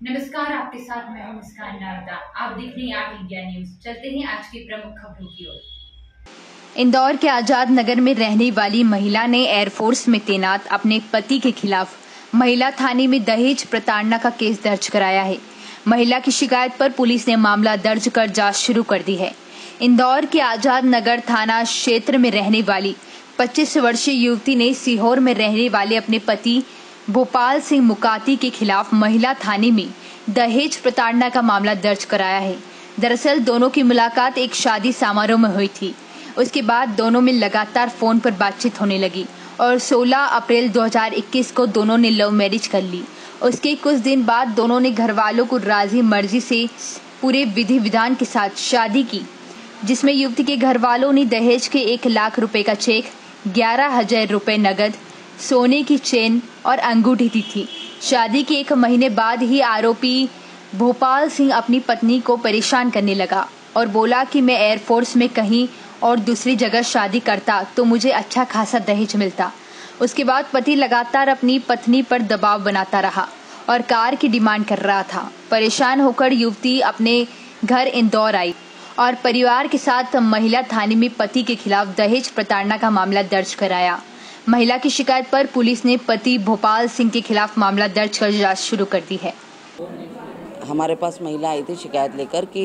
साथ मैं हूँ मुस्कान नारदा। आप देख रहे हैं आप इंडिया न्यूज़। चलते हैं आज की प्रमुख खबरों की ओर। इंदौर के आज़ाद नगर में रहने वाली महिला ने एयरफोर्स में तैनात अपने पति के खिलाफ महिला थाने में दहेज प्रताड़ना का केस दर्ज कराया है। महिला की शिकायत पर पुलिस ने मामला दर्ज कर जाँच शुरू कर दी है। इंदौर के आज़ाद नगर थाना क्षेत्र में रहने वाली 25 वर्षीय युवती ने सीहोर में रहने वाले अपने पति भोपाल सिंह मुकाती के खिलाफ महिला थाने में दहेज प्रताड़ना का मामला दर्ज कराया है। दरअसल दोनों की मुलाकात एक शादी समारोह में हुई थी। उसके बाद दोनों में लगातार फ़ोन पर बातचीत होने लगी और 16 अप्रैल 2021 को दोनों ने लव मैरिज कर ली। उसके कुछ दिन बाद दोनों ने घर वालों को राज़ी मर्ज़ी से पूरे विधि विधान के साथ शादी की, जिसमें युवती के घर वालों ने दहेज के एक लाख रुपए का चेक, ग्यारह हज़ार रुपए नगद सोने की चेन और अंगूठी दी थी। शादी के एक महीने बाद ही आरोपी भोपाल सिंह अपनी पत्नी को परेशान करने लगा और बोला कि मैं एयरफोर्स में कहीं और दूसरी जगह शादी करता तो मुझे अच्छा खासा दहेज मिलता। उसके बाद पति लगातार अपनी पत्नी पर दबाव बनाता रहा और कार की डिमांड कर रहा था। परेशान होकर युवती अपने घर इंदौर आई और परिवार के साथ महिला थाने में पति के खिलाफ दहेज प्रताड़ना का मामला दर्ज कराया। महिला की शिकायत पर पुलिस ने पति भोपाल सिंह के खिलाफ मामला दर्ज कर जाँच शुरू कर दी है। हमारे पास महिला आई थी शिकायत लेकर कि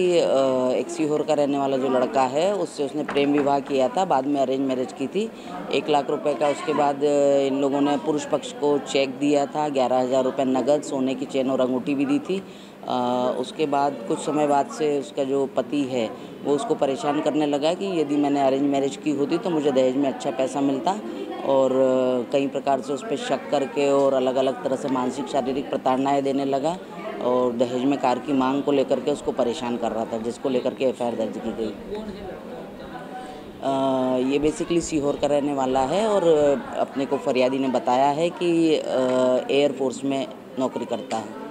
एक सीहोर का रहने वाला जो लड़का है उससे उसने प्रेम विवाह किया था बाद में अरेंज मैरिज की थी। एक लाख रुपए का उसके बाद इन लोगों ने पुरुष पक्ष को चेक दिया था ग्यारह हज़ार रुपये नगद सोने की चेन और अंगूठी भी दी थी। आ, उसके बाद कुछ समय बाद से उसका जो पति है वो उसको परेशान करने लगा कि यदि मैंने अरेंज मैरिज की होती तो मुझे दहेज में अच्छा पैसा मिलता। और कई प्रकार से उस पर शक करके और अलग अलग तरह से मानसिक शारीरिक प्रताड़नाएँ देने लगा और दहेज में कार की मांग को लेकर के उसको परेशान कर रहा था, जिसको लेकर के एफआईआर दर्ज की गई। ये बेसिकली सीहोर का रहने वाला है और अपने को फरियादी ने बताया है कि एयरफोर्स में नौकरी करता है।